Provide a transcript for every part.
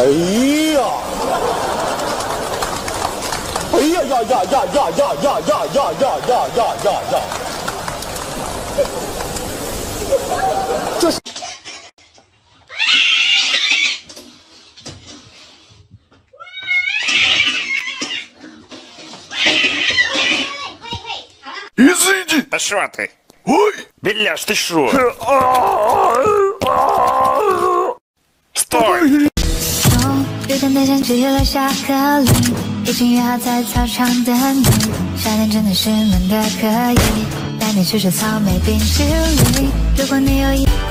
哎呀！哎呀呀呀呀呀呀呀呀呀呀呀呀呀呀！这是。Извините. Та що ти? Ой. Біляш, ти що? Стой! 日天太像聚了下课铃，已经约好在操场等你。夏天真的是闷的可以，带你去吃草莓冰淇淋。如果你有一。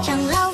长老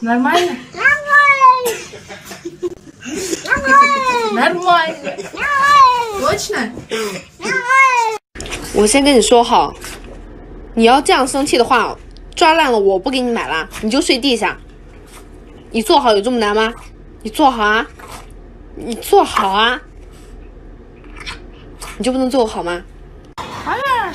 Нормально? Нормально. Точно? 我先跟你说好，你要这样生气的话，抓烂了我不给你买啦，你就睡地下。你坐好有这么难吗？你坐好啊，你坐好啊，你就不能坐好吗？好了，